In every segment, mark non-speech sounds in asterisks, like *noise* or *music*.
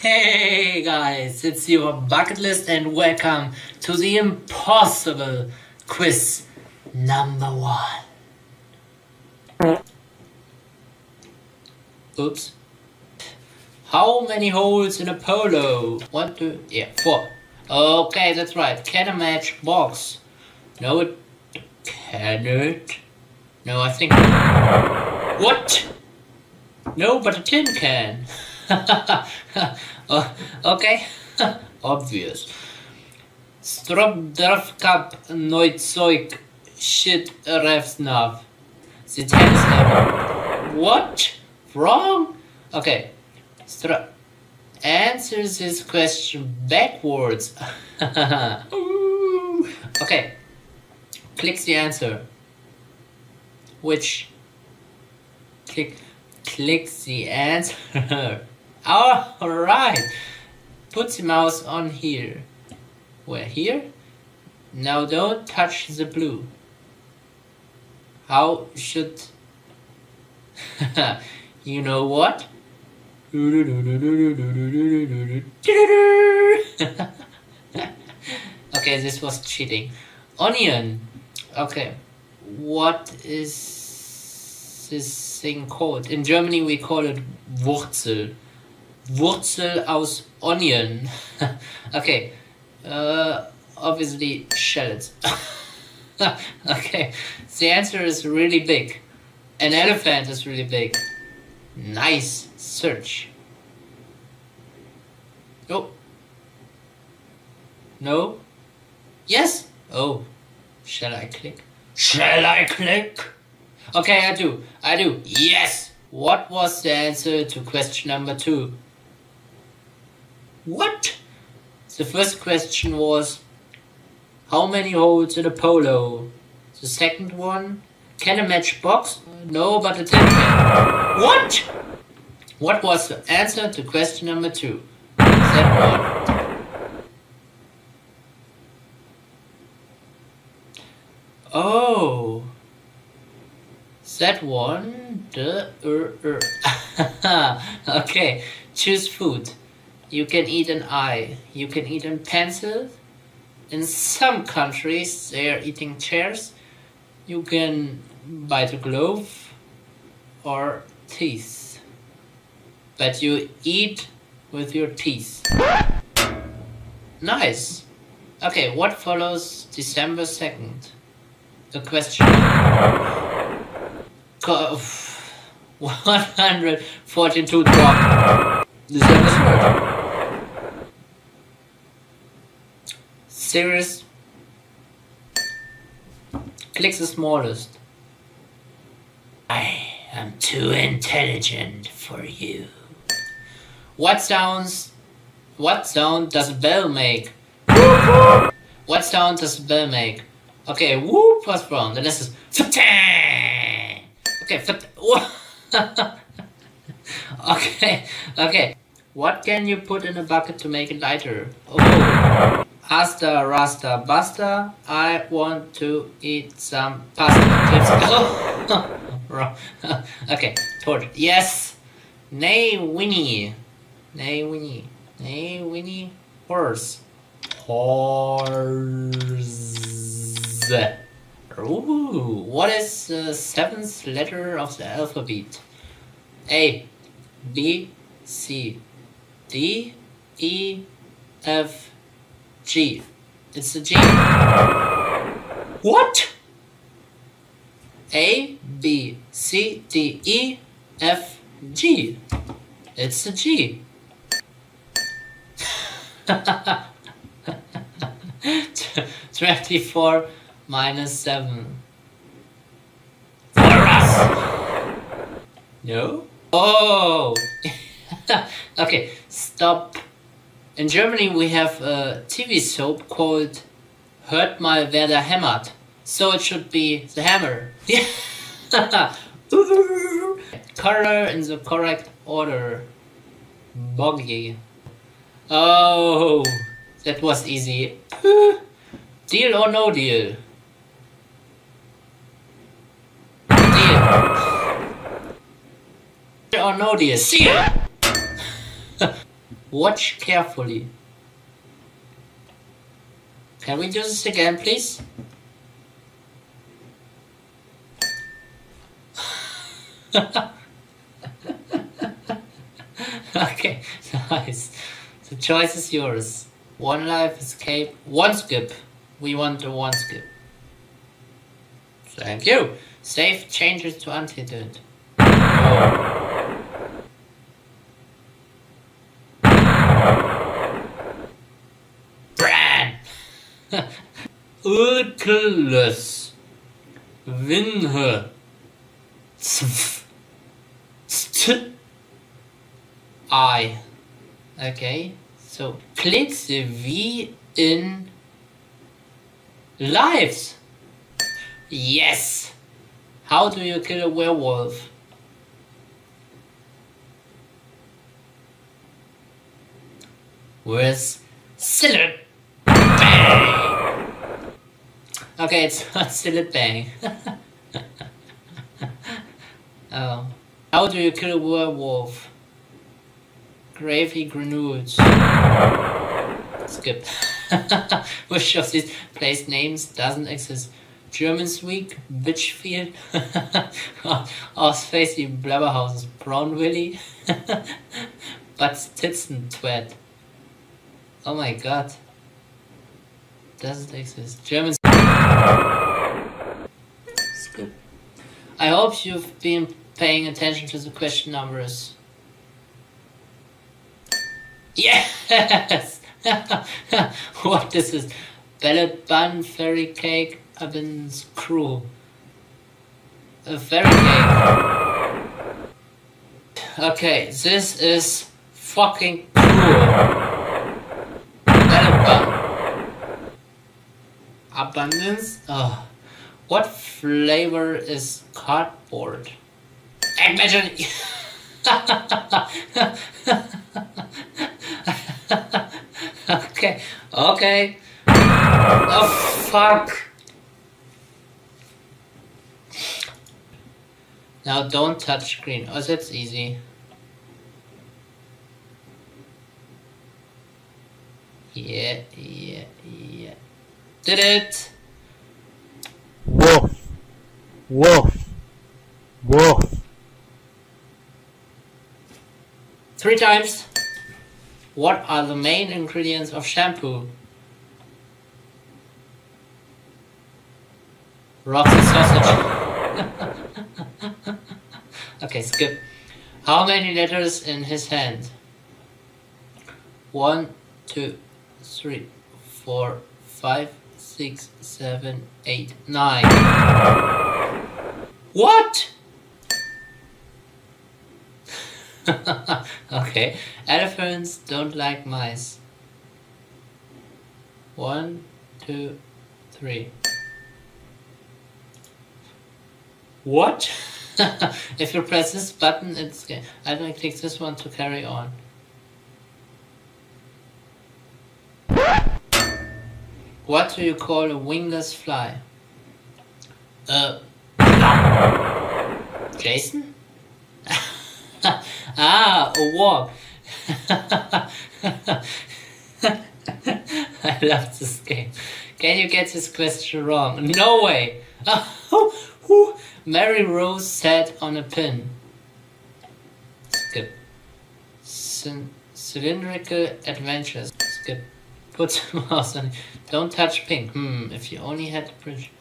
Hey guys, it's your bucket list and welcome to the impossible quiz number one. Oops. How many holes in a polo? One, two, yeah, four. Okay, that's right. Can a match box? No, it can it? No, I think. What? No, but a tin can. *laughs* oh, okay, *laughs* obvious. Stropdravkap Neutzeug shit Revsnav. The. What? Wrong? Okay. Stro answer this question backwards. *laughs* okay. Click the answer. Which? Click. Click the answer. Ah, alright. Put the mouse on here. Where? Here? Now don't touch the blue. How should... *laughs* you know what? *laughs* okay, this was cheating. Onion. Okay. What is this thing called? In Germany we call it Wurzel. Wurzel aus Onion. *laughs* okay. Uh, obviously shallots. *laughs* okay. The answer is really big. An elephant is really big. Nice search. Oh. No? Yes? Oh. Shall I click? Shall I click? Okay, I do. I do. Yes! What was the answer to question number two? What? The first question was how many holes in a polo? The second one, can a match box? No, but a can. What? What was the answer to question number two? That one. Oh. That one. The er, er. *laughs* okay. Choose food. You can eat an eye. You can eat a pencil. In some countries, they are eating chairs. You can bite a glove or teeth. But you eat with your teeth. Nice. Okay, what follows December 2nd? The question. *laughs* 142 drop. December 3rd. Serious. Click the smallest. I am too intelligent for you. What sounds... What sound does a bell make? what sound does a bell make? Okay, whoop was wrong. Then this is... Okay, *laughs* okay, okay. What can you put in a bucket to make it lighter? Oh. Asta Rasta Basta, I want to eat some pasta chips. *laughs* okay, torch. Yes! Nay Winnie. Nay Winnie. Nay Winnie. Horse. Horse. Ooh, what is the seventh letter of the alphabet? A, B, C, D, E, F, G. It's the G. What? A, B, C, D, E, F, G. It's a G. *laughs* Twenty-four minus seven. For us. No. Oh. *laughs* okay. Stop in Germany, we have a TV soap called Hört mal, wer da hämmert. So it should be the hammer. *laughs* Color in the correct order. Boggy. Oh, that was easy. *laughs* deal or no deal? Deal. Deal or no deal? See ya! Watch carefully. Can we do this again, please? *laughs* okay, nice. The choice is yours. One life escape, one skip. We want the one skip. Thank you. Save changes to antidote. Urkelus. Winhe. St. I. Okay, so klitze wie in lives. Yes! How do you kill a werewolf? With Sillet Bang! Okay, it's *laughs* not Sillet Bang. *laughs* oh. How do you kill a werewolf? Gravy grenades. Skip. *laughs* Which of these place names doesn't exist? Germansweek, Bitchfield, Ausfacey, Blubberhouses, Brown Willy, Bud Stitzen, Twat. Oh my god. Doesn't exist. German. I hope you've been paying attention to the question numbers. Yes! *laughs* what this is? Ballot bun, fairy cake, oven screw. A fairy cake. Okay, this is fucking cool. Ballot bun. Abundance? Oh. What flavor is cardboard? Imagine. *laughs* okay, okay. Oh, fuck. Now don't touch screen. Oh, that's easy. Yeah, yeah, yeah. Did it! Wolf. Wolf. Wolf. Three times. What are the main ingredients of shampoo? Roxy sausage. *laughs* okay, skip. How many letters in his hand? One, two, three, four, five, six, seven, eight, nine. What? *laughs* okay, elephants don't like mice. One, two, three. What? *laughs* if you press this button, it's. I don't click this one to carry on. What do you call a wingless fly? Uh. Jason? *laughs* ah, a walk. *laughs* I love this game. Can you get this question wrong? No way. *laughs* Mary Rose sat on a pin. Skip. Cylindrical adventures. Skip. Put the mouse on. it. Don't touch pink. Hmm. If you only had the bridge.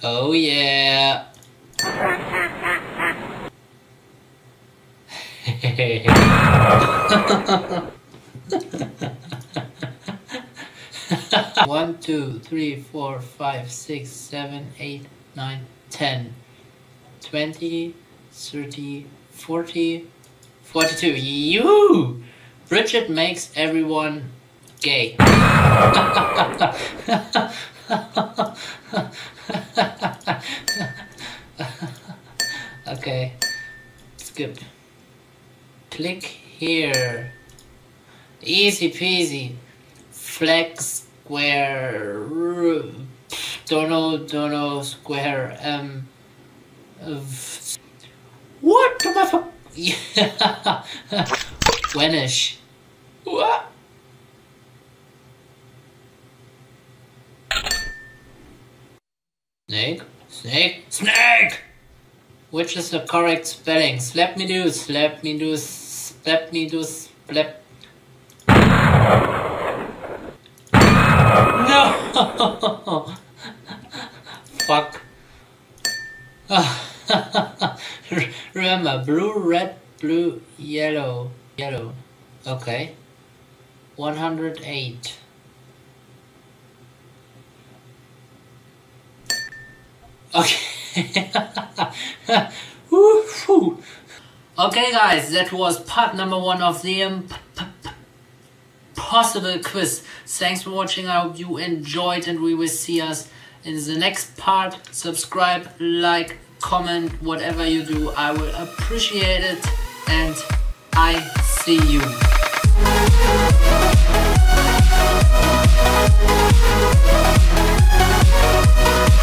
Oh yeah. *laughs* One, two, three, four, five, six, seven, eight, nine, ten, twenty, thirty, forty, forty-two. You! Bridget makes everyone gay. *laughs* okay, skip. Click here. Easy peasy. Flex square. Don't know, don't know, square. Um. What the fuck? Yeah. Vanish. Snake? Snake? Snake! Which is the correct spelling? Slap me do, slap me do, slap me do, slap. No! *laughs* Fuck. *laughs* Remember, blue, red, blue, yellow, yellow. Okay. 108. Okay. *laughs* okay, guys, that was part number one of the impossible quiz. Thanks for watching. I hope you enjoyed, and we will see us in the next part. Subscribe, like, comment, whatever you do. I will appreciate it, and I see you. You.